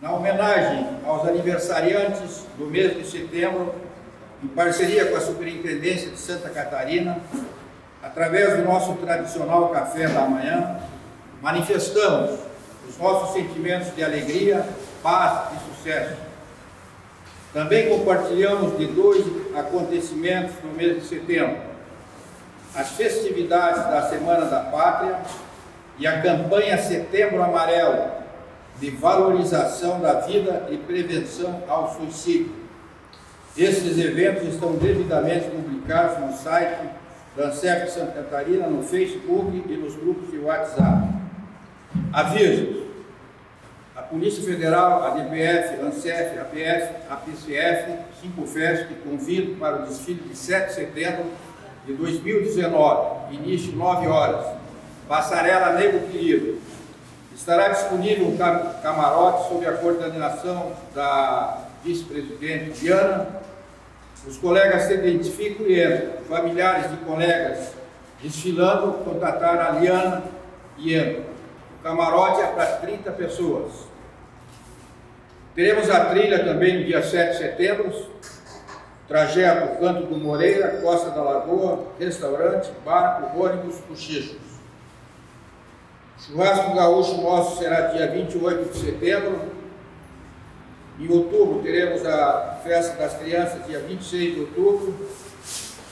na homenagem aos aniversariantes do mês de setembro, em parceria com a Superintendência de Santa Catarina, através do nosso tradicional café da manhã, manifestamos os nossos sentimentos de alegria, paz e sucesso. Também compartilhamos de dois acontecimentos no mês de setembro: as festividades da Semana da Pátria e a campanha Setembro Amarelo, de valorização da vida e prevenção ao suicídio. Esses eventos estão devidamente publicados no site da ANSEF Santa Catarina, no Facebook e nos grupos de WhatsApp. Avisos. A Polícia Federal, a DPF, a ANSEF, a PF, a PCF, 5FESP convidam para o desfile de 7 de setembro de 2019, início 9 horas, Passarela Negro Querido. Estará disponível um camarote sob a coordenação da vice-presidente Diana. Os colegas se identificam e entram. Familiares de colegas desfilando, contataram a Liana e entram. O camarote é para 30 pessoas. Teremos a trilha também no dia 7 de setembro, trajeto Canto do Moreira, Costa da Lagoa, restaurante, barco, ônibus, cochichos. Churrasco Gaúcho nosso será dia 28 de setembro. Em outubro teremos a festa das crianças, dia 26 de outubro.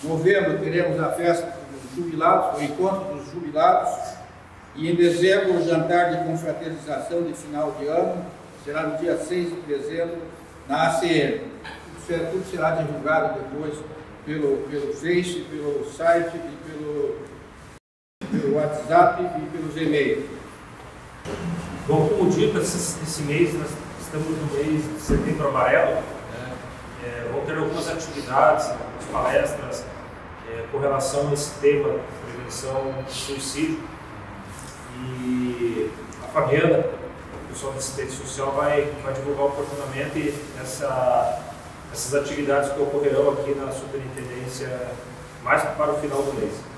Novembro teremos a festa dos jubilados, o encontro dos jubilados. E em dezembro o jantar de confraternização de final de ano, será no dia 6 de dezembro, na ACM. Tudo será divulgado depois pelo, pelo Face, pelo site e pelo pelo WhatsApp e pelos e-mails. Bom, como dito, esse, esse mês nós estamos no mês de setembro amarelo. Né? É, vão ter algumas atividades, algumas palestras é, com relação a esse tema, prevenção do suicídio. E a Fabiana, o pessoal da assistência social, vai, vai divulgar oportunamente essa, essas atividades que ocorrerão aqui na superintendência mais para o final do mês.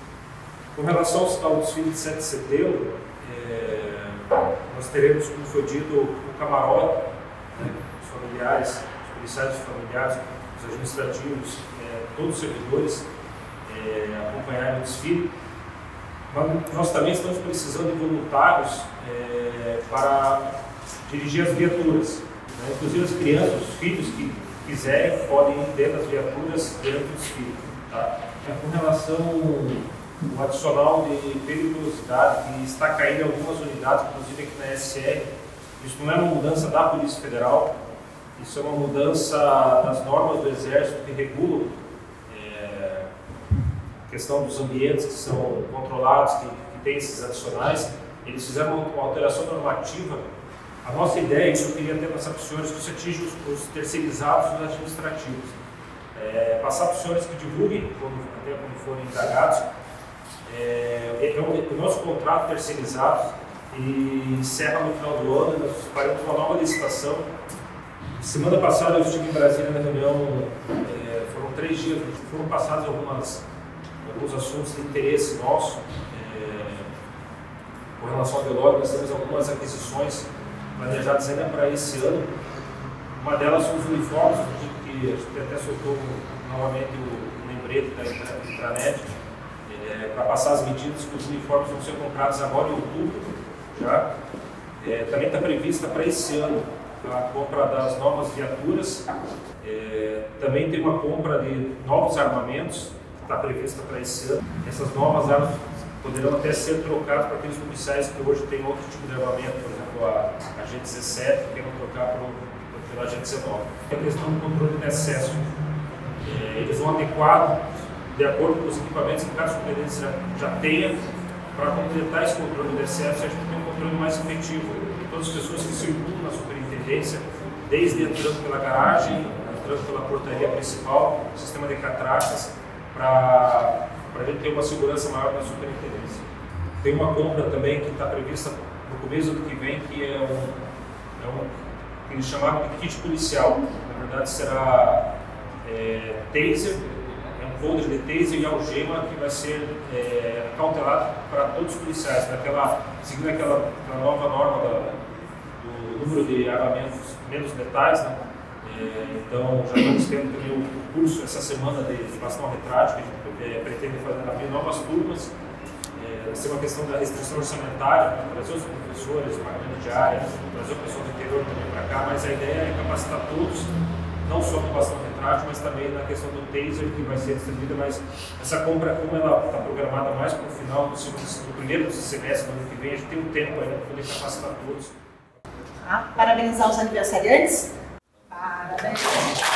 Com relação ao desfile de 7 de setembro, é, nós teremos, como foi dito, o camarote, né, os familiares, os policiais os familiares, os administrativos, é, todos os servidores é, acompanharem o desfile. Mas nós também estamos precisando de voluntários é, para dirigir as viaturas. Né? Inclusive as crianças, os filhos que quiserem, podem ir dentro das viaturas durante o desfile. Tá? É, com relação o adicional de periculosidade que está caindo em algumas unidades, inclusive aqui na SR. Isso não é uma mudança da Polícia Federal, isso é uma mudança das normas do Exército que regulam é, a questão dos ambientes que são controlados, que, que tem esses adicionais. Eles fizeram uma alteração normativa. A nossa ideia, isso eu queria ter passar para os senhores, que isso atinge os, os terceirizados e os administrativos. É, passar para os senhores que divulguem, quando, até quando forem indagados, é, é o, o nosso contrato terceirizado e encerra no final do ano, nós faremos uma nova licitação. Semana passada eu estive em Brasília na reunião, é, foram três dias, foram passados algumas, alguns assuntos de interesse nosso. É, com relação ao velório, nós temos algumas aquisições planejadas ainda para esse ano. Uma delas são os uniformes, que a gente até soltou novamente o lembrete da intranet é, passar as medidas que os uniformes vão ser comprados agora em outubro. Já. É, também está prevista para esse ano a compra das novas viaturas. É, também tem uma compra de novos armamentos, está prevista para esse ano. Essas novas armas poderão até ser trocadas para aqueles policiais que hoje têm outro tipo de armamento, por exemplo, a, a G17, que queiram trocar pelo, pela G19. A questão do controle de excesso. É, eles vão adequar de acordo com os equipamentos que cada superintendente já, já tenha, para completar esse controle de excesso, a gente tem um controle mais efetivo. Todas as pessoas que circulam na superintendência, desde entrando pela garagem, entrando pela portaria principal, sistema de catrachas, para a gente ter uma segurança maior na superintendência. Tem uma compra também que está prevista no começo do que vem, que é um, é um eles chamaram de kit policial. Na verdade, será é, taser, folder de taser e algema que vai ser é, para todos os policiais, naquela, seguindo aquela, nova norma da, do, número de armamentos menos letais, né? É, então, já estamos tendo também o curso essa semana de, de bastão retrátil, que a gente é, pretende fazer, abrir novas turmas. É, ser uma questão da restrição orçamentária, né? trazer os professores, o pagamento de área, trazer o pessoal do interior também para cá, mas a ideia é capacitar todos, não só com bastão retrátil, mas também na questão do taser, que vai ser distribuída, mas essa compra, como ela está programada mais para o final do, segundo, do primeiro semestre do ano que vem, a gente tem um tempo ainda para poder capacitar todos. Ah, parabenizar os aniversariantes. Parabéns.